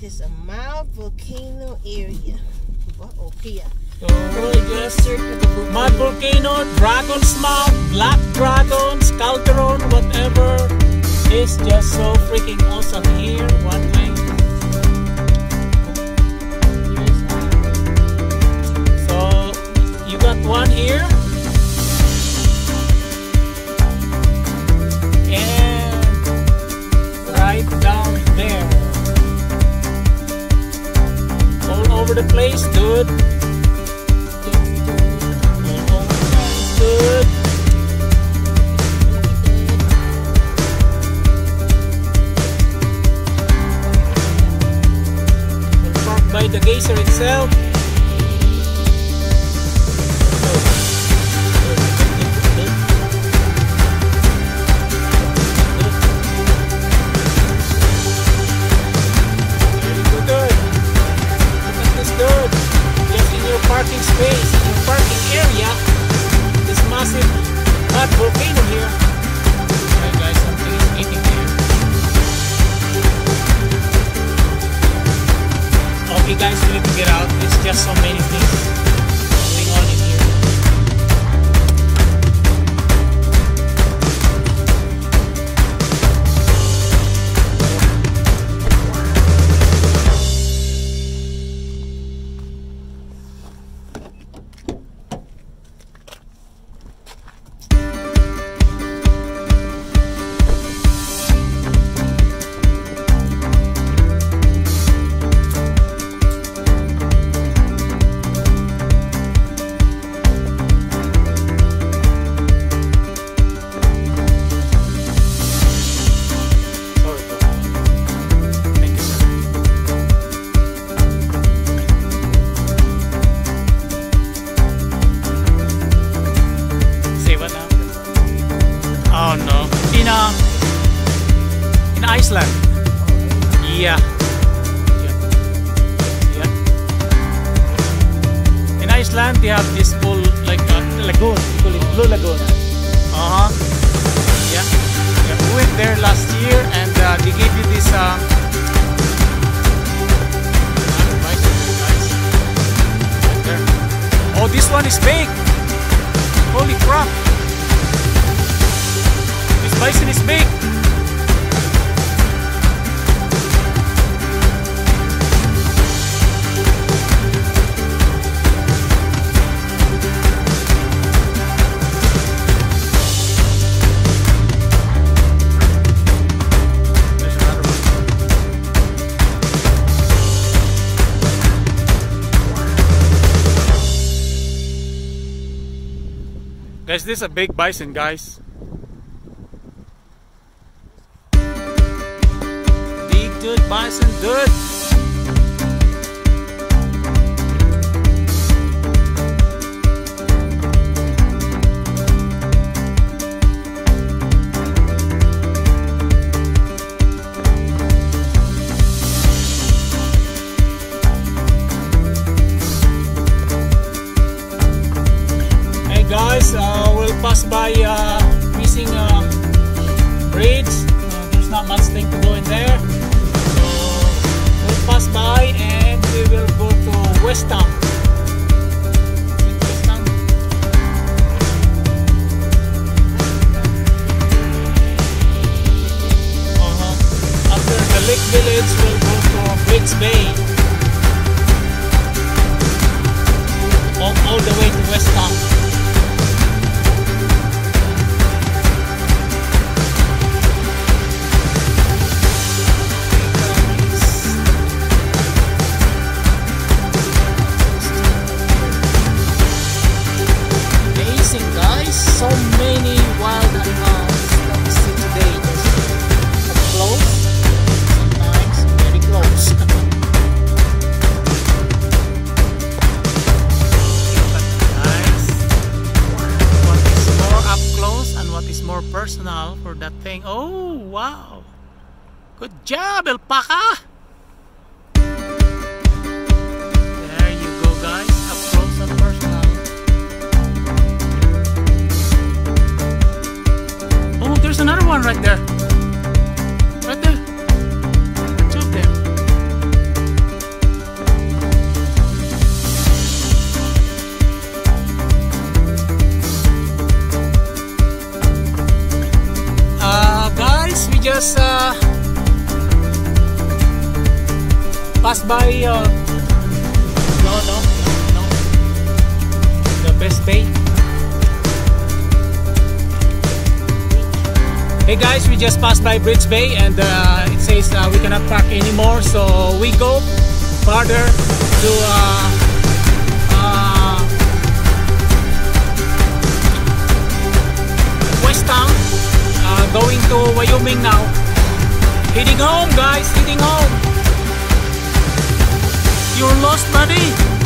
This is a mud volcano area. So, just mud volcano, dragon's mouth, black dragons, Caldron, whatever. It's just so freaking awesome here. One way. Over the place, dude. Park by the geyser itself. Okay guys, we need to get out. There's just so many things Iceland they have this pool like a lagoon. We call it Blue Lagoon. Uh-huh. Yeah. yeah. We went there last year and uh, they gave you this uh bicycle, guys. Right there. Oh this one is big. Holy crap! This bison is big. Guys, this is a big bison, guys. Big dude, bison dude. Uh, by uh, Fishing uh, bridge. Uh, there's not much thing to do in there. So we'll pass by and we will go to West Thumb. Wow! Good job, alpaca! Pass by uh, no no no the best bay hey guys we just passed by Bridge Bay and uh, it says uh, we cannot park anymore so we go farther to uh, uh, West Thumb uh, going to Wyoming now. Heading home guys heading home lost money